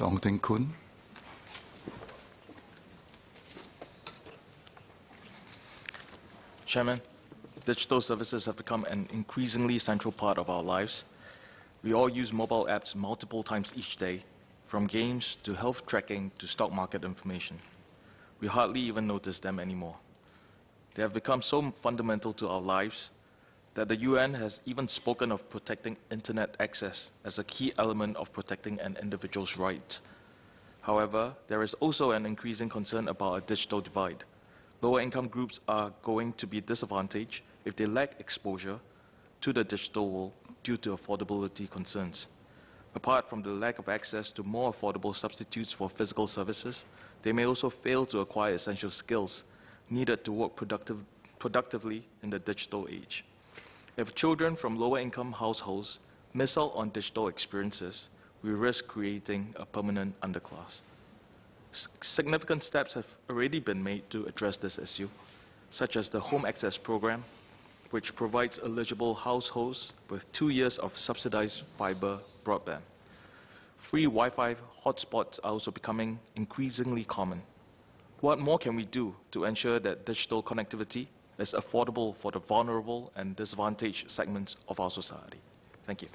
Ong Teng Koon. Chairman, digital services have become an increasingly central part of our lives. We all use mobile apps multiple times each day, from games to health tracking to stock market information. We hardly even notice them anymore. They have become so fundamental to our lives that the UN has even spoken of protecting internet access as a key element of protecting an individual's rights. However, there is also an increasing concern about a digital divide. Lower income groups are going to be disadvantaged if they lack exposure to the digital world due to affordability concerns. Apart from the lack of access to more affordable substitutes for physical services, they may also fail to acquire essential skills needed to work productive, productively in the digital age. If children from lower income households miss out on digital experiences, we risk creating a permanent underclass. S- significant steps have already been made to address this issue, such as the Home Access Program, which provides eligible households with two years of subsidized fiber broadband. Free Wi-Fi hotspots are also becoming increasingly common. What more can we do to ensure that digital connectivity is affordable for the vulnerable and disadvantaged segments of our society? Thank you.